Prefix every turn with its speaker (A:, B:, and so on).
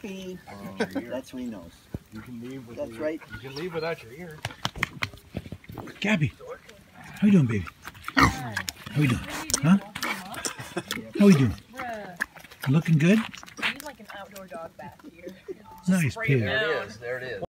A: Beep. Your ear.
B: That's what he knows.
A: You can leave with
B: That's
A: your,
B: right.
A: You can leave without your ear.
C: Gabby, how you doing, baby? How you doing? Huh? How you doing? Looking good?
D: Need like an outdoor dog bath here.
C: Nice pig.
E: There it is. There it is.